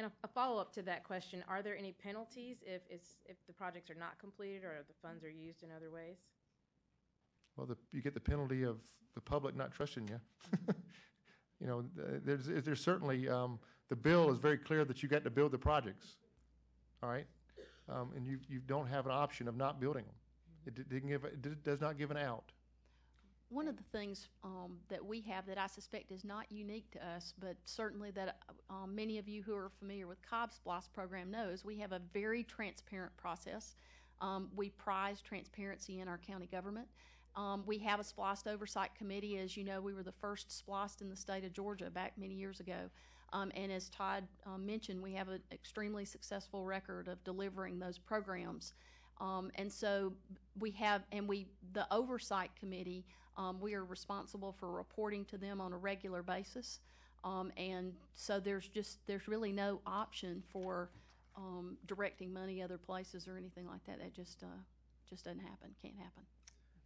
And a, a follow-up to that question, are there any penalties if it's, if the projects are not completed or the funds are used in other ways? Well, the, you get the penalty of the public not trusting you. You know, th- there's, there's certainly, um, the bill is very clear that you got to build the projects, all right? Um, and you, you don't have an option of not building them. It di- didn't give, it does not give an out. One of the things um, that we have that I suspect is not unique to us, but certainly that um, many of you who are familiar with Cobb SPLOST program knows, we have a very transparent process. Um, we prize transparency in our county government. Um, we have a SPLOST oversight committee. As you know, we were the first SPLOST in the state of Georgia back many years ago. Um, and as Todd um, mentioned, we have an extremely successful record of delivering those programs. Um, and so we have, and we, the oversight committee, um, we are responsible for reporting to them on a regular basis. Um, and so there's just, there's really no option for um, directing money other places or anything like that. That just, uh, just doesn't happen, can't happen.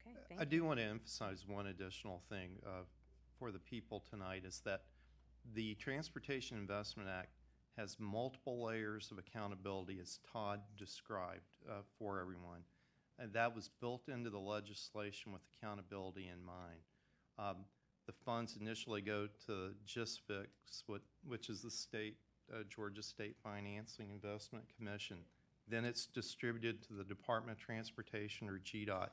Okay, I thank you. do want to emphasize one additional thing uh, for the people tonight is that the Transportation Investment Act has multiple layers of accountability, as Todd described uh, for everyone. And that was built into the legislation with accountability in mind. Um, the funds initially go to GSFIC, which is the state, uh, Georgia State Financing Investment Commission. Then it's distributed to the Department of Transportation or GDOT,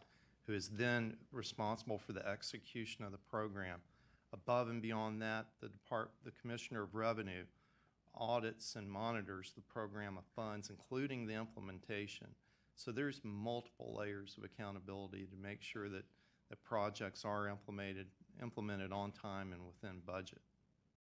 who is then responsible for the execution of the program. Above and beyond that, the Depart, the Commissioner of Revenue audits and monitors the program of funds, including the implementation. So there's multiple layers of accountability to make sure that, that projects are implemented, implemented on time and within budget.